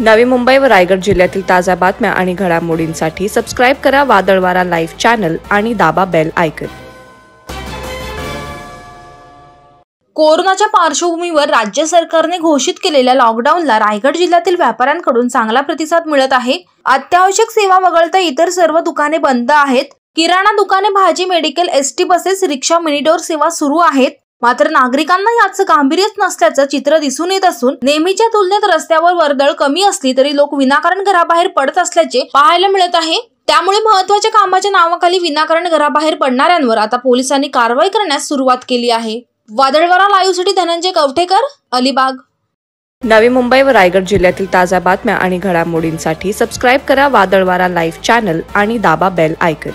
नवी मुंबई व रायगड जिल्ह्यातील ताज्या बातम्या आणि घडामोडींसाठी सबस्क्राईब करा वादळवारा लाईव्ह चॅनल आणि दाबा बेल आयकन कोरोनाच्या पार्श्वभूमीवर राज्य सरकारने घोषित केलेल्या लॉकडाऊनला रायगड जिल्ह्यातील व्यापाऱ्यांकडून चांगला प्रतिसाद मिळत आहे. अत्यावश्यक सेवा वगळता इतर सर्व दुकाने बंद आहेत. किराणा दुकाने भाजी मेडिकल एस टी बसेस रिक्षा मिनिडोर सेवा सुरू आहेत. मात्र नागरिकांना याचं गांभीर्यच नसल्याचं चित्र दिसून येत असून नेहमीच्या तुलनेत रस्त्यावर वर्दळ कमी असली तरी लोक विनाकारण घराबाहेर पडत असल्याचे पाहायला मिळत आहे. त्यामुळे महत्त्वाच्या कामाच्या नावाखाली विनाकारण घराबाहेर पडणाऱ्यांवर आता पोलिसांनी कारवाई करण्यास सुरुवात केली आहे. वादळवारा लाईव्हसाठी धनंजय कवठेकर अलिबाग. नवी मुंबई व रायगड जिल्ह्यातील ताज्या बातम्या आणि घडामोडींसाठी सबस्क्राईब करा वादळवारा लाईव्ह चॅनल आणि दाबा बेल आयकन